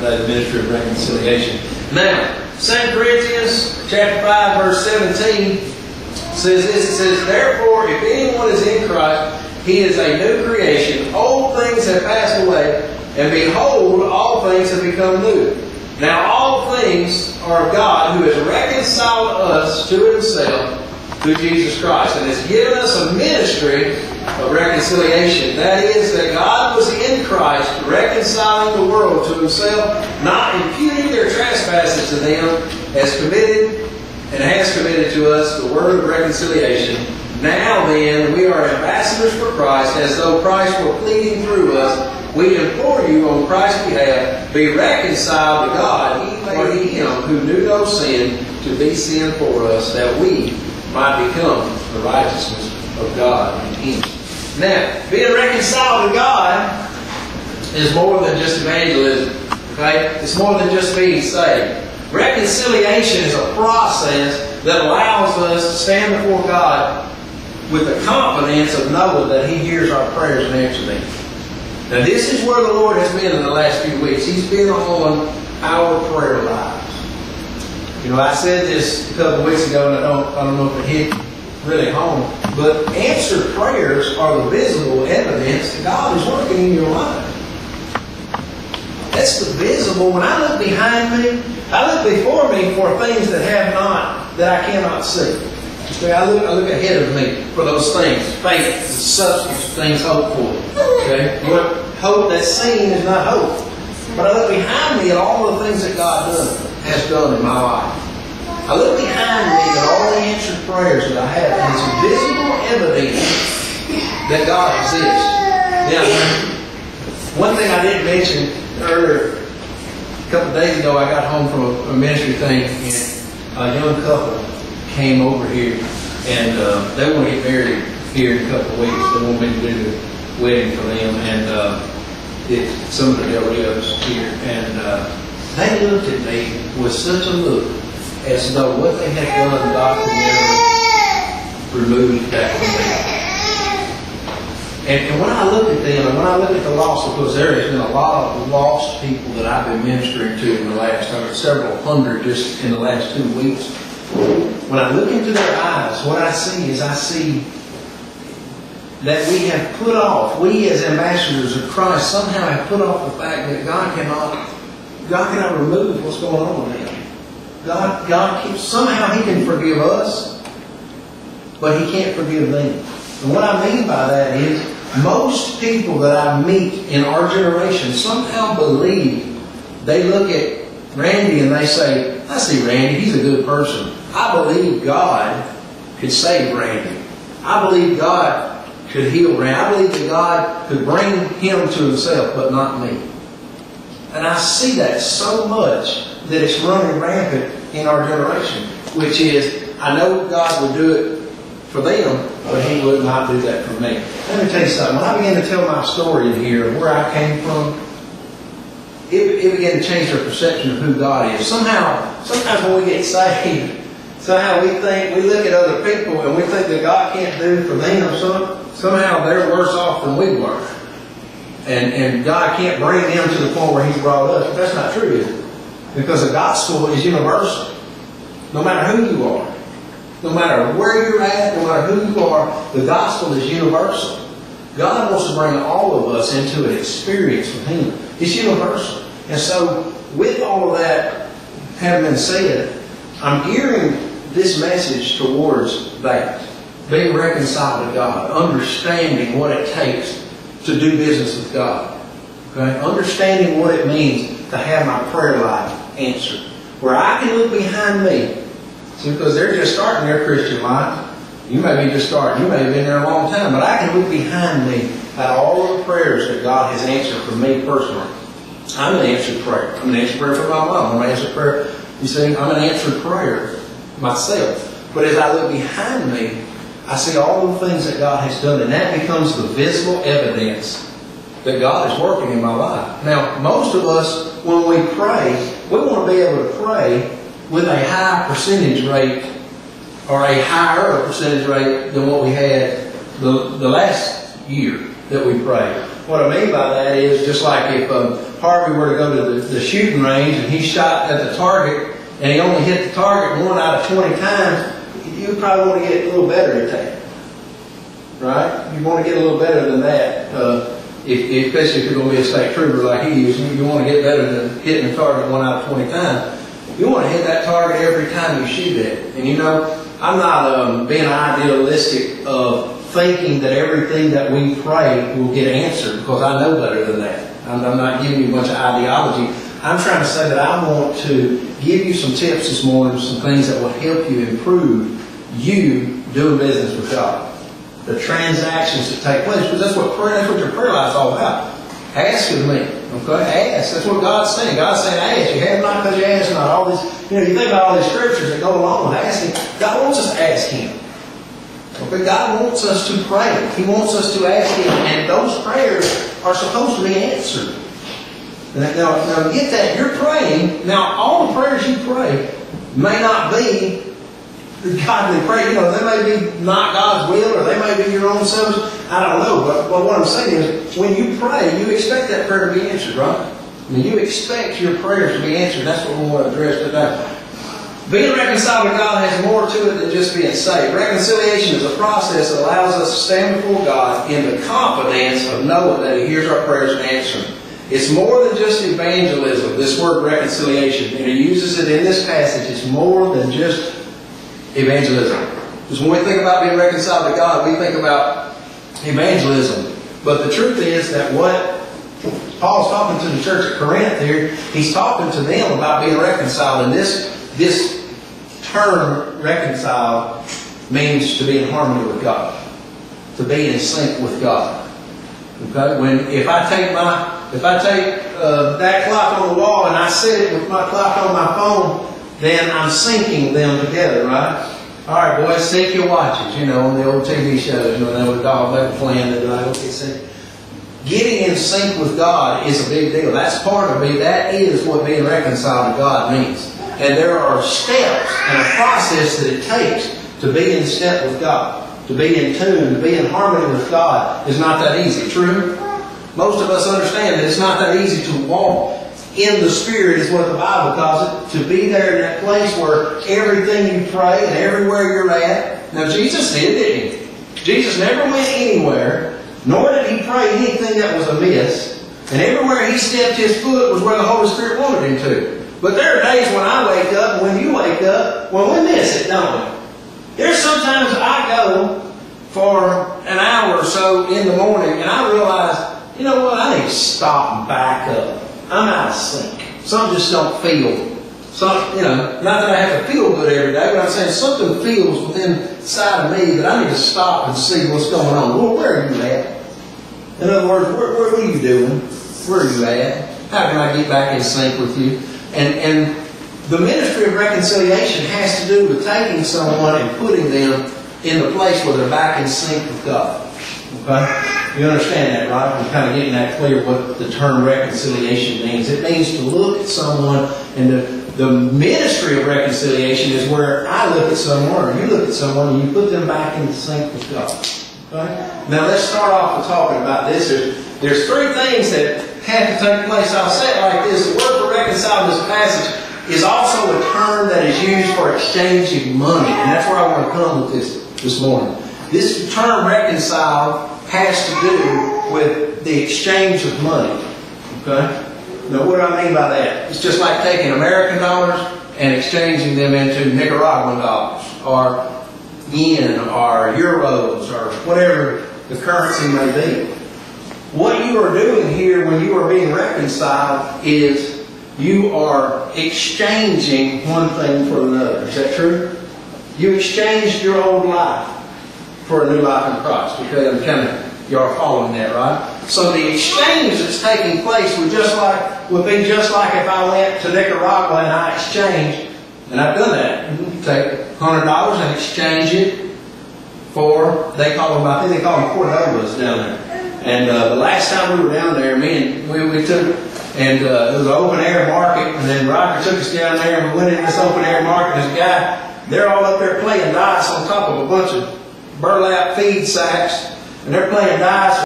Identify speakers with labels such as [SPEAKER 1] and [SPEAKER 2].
[SPEAKER 1] the ministry of reconciliation. Now, 2 Corinthians chapter 5, verse 17 says this. It says, Therefore, if anyone is in Christ, he is a new creation. Old things have passed away, and behold, all things have become new. Now all things are of God, who has reconciled us to himself through Jesus Christ, and has given us a ministry of reconciliation. That is, that God was in Christ, reconciling the world to himself, not imputing their trespasses to them, as committed and has committed to us the word of reconciliation. Now then, we are ambassadors for Christ, as though Christ were pleading through us. We implore you on Christ's behalf, be reconciled to God. He made him who knew no sin to be sin for us, that we might become the righteousness of God. Now, being reconciled to God is more than just evangelism. Okay? It's more than just being saved. Reconciliation is a process that allows us to stand before God with the confidence of knowing that He hears our prayers and answers them. Now, this is where the Lord has been in the last few weeks. He's been on our prayer lives. You know, I said this a couple of weeks ago, and I don't, I don't know if it hit really home, but answered prayers are the visible evidence that God is working in your life. That's the visible. When I look behind me, I look before me for things that have not, that I cannot see. Okay, I look, I look ahead of me for those things. Faith, the substance, things hoped for. Okay, what hope that's seen is not hope. But I look behind me at all the things that God done, has done in my life. I look behind me at all the answered prayers that I have, and it's visible evidence that God exists. Now, one thing I didn't mention earlier, a couple days ago, I got home from a, ministry thing, and a young couple came over here, and uh, they want to get married here in a couple of weeks. They want me to do the wedding for them, and uh, some of the Del here, and uh, they looked at me with such a look as though what they had done, God could never remove that from them. And, and when I look at them, and when I look at the lost, because there has been a lot of lost people that I've been ministering to in the last, uh, several hundred just in the last two weeks. When I look into their eyes, what I see is I see that we have put off, we as ambassadors of Christ somehow have put off the fact that God cannot, God cannot remove what's going on with them. God, God somehow He can forgive us, but He can't forgive them. And what I mean by that is, most people that I meet in our generation somehow believe, they look at Randy and they say, I see Randy, he's a good person. I believe God could save Randy. I believe God could heal Randy. I believe that God could bring him to himself, but not me. And I see that so much that it's running rampant in our generation, which is, I know God would do it for them, but He would not do that for me. Let me tell you something. When I began to tell my story in here, where I came from, it, it began to change their perception of who God is. Somehow, sometimes when we get saved, somehow we think, we look at other people and we think that God can't do for them something. Somehow they're worse off than we were. And, and God can't bring them to the point where He's brought us. But that's not true, is it? Because the gospel is universal. No matter who you are. No matter where you're at, no matter who you are, the gospel is universal. God wants to bring all of us into an experience with Him. It's universal. And so, with all of that having been said, I'm gearing this message towards that. Being reconciled to God, understanding what it takes to do business with God. Okay? Understanding what it means to have my prayer life answered. Where I can look behind me See, because they're just starting their Christian life. You may be just starting. You may have been there a long time. But I can look behind me at all the prayers that God has answered for me personally. I'm an answered prayer. I'm an answered prayer for my mom. I'm an answered prayer. You see, I'm an answered prayer myself. But as I look behind me, I see all the things that God has done, and that becomes the visible evidence that God is working in my life. Now, most of us, when we pray, we want to be able to pray with a high percentage rate or a higher percentage rate than what we had the, the last year that we prayed. What I mean by that is just like if um, Harvey were to go to the, the shooting range and he shot at the target and he only hit the target one out of 20 times, you probably want to get a little better at that. Right? You want to get a little better than that. Uh, if, especially if you're going to be a state trooper like he is, you, you want to get better than hitting the target one out of 20 times. You want to hit that target every time you shoot it. And you know, I'm not um, being idealistic of thinking that everything that we pray will get answered because I know better than that. I'm, I'm not giving you a bunch of ideology. I'm trying to say that I want to give you some tips this morning, some things that will help you improve you doing business with God. The transactions that take place, because that's what prayer, that's what your prayer life is all about. Ask of me. Okay? Ask. That's what God's saying. God's saying ask. You have not because you ask not. All these, you know, you think about all these scriptures that go along with asking. God wants us to ask Him. Okay? God wants us to pray. He wants us to ask Him, and those prayers are supposed to be answered. Now, now get that. You're praying. Now, all the prayers you pray may not be godly prayer. You know, they may be not God's will, or they may be your own selves. I don't know. But, but what I'm saying is, when you pray, you expect that prayer to be answered, right? I mean, you expect your prayers to be answered. That's what we want to address today. Being reconciled to God has more to it than just being saved. Reconciliation is a process that allows us to stand before God in the confidence of knowing that He hears our prayers and answers them. It's more than just evangelism, this word reconciliation. And he uses it in this passage. It's more than just evangelism. Because when we think about being reconciled to God, we think about evangelism. But the truth is that what Paul's talking to the church at Corinth here, he's talking to them about being reconciled. And this, this term, reconciled, means to be in harmony with God. To be in sync with God. Okay? When, if I take my if I take uh, that clock on the wall and I set it with my clock on my phone, then I'm syncing them together, right? All right, boys, sync your watches. You know, on the old TV shows, you know, they would dog they would plan that like, okay, sync. Getting in sync with God is a big deal. That's part of me. That is what being reconciled to God means. And there are steps and a process that it takes to be in step with God, to be in tune, to be in harmony with God is not that easy. True? Most of us understand that it's not that easy to walk in the Spirit, is what the Bible calls it, to be there in that place where everything you pray and everywhere you're at. Now, Jesus did, didn't he? Jesus never went anywhere, nor did he pray anything that was amiss. And everywhere he stepped his foot was where the Holy Spirit wanted him to. But there are days when I wake up, when you wake up, when we miss it, don't we? There's sometimes I go for an hour or so in the morning, and I realize you know what? I need to stop and back up. I'm out of sync. Some just don't feel. Some, you know, not that I have to feel good every day, but I'm saying something feels within inside of me that I need to stop and see what's going on. Well, where are you at? In other words, where, where are you doing? Where are you at? How can I get back in sync with you? And and the ministry of reconciliation has to do with taking someone and putting them in the place where they're back in sync with God. Okay? You understand that, right? I'm kind of getting that clear what the term reconciliation means. It means to look at someone, and the, the ministry of reconciliation is where I look at someone, or you look at someone, and you put them back in the sync with God. Okay? Now let's start off with talking about this. There's, there's three things that have to take place. I'll say it like this. The word for reconcile in this passage is also a term that is used for exchanging money. And that's where I want to come with this this morning. This term reconcile has to do with the exchange of money. Okay? Now, what do I mean by that? It's just like taking American dollars and exchanging them into Nicaraguan dollars, or yen, or euros, or whatever the currency may be. What you are doing here when you are being reconciled is you are exchanging one thing for another. Is that true? You exchanged your old life for a new life in Christ. Okay, I'm kind of you're following that, right? So the exchange that's taking place would just like would be just like if I went to Nicaragua and I exchanged, and I've done that. Take hundred dollars and exchange it for they call them I think they call them Cordobas down there. And uh, the last time we were down there, me and we, we took and uh, it was an open air market, and then Roger took us down there and we went in this open air market. And this guy, they're all up there playing dice on top of a bunch of burlap feed sacks, and they're playing dice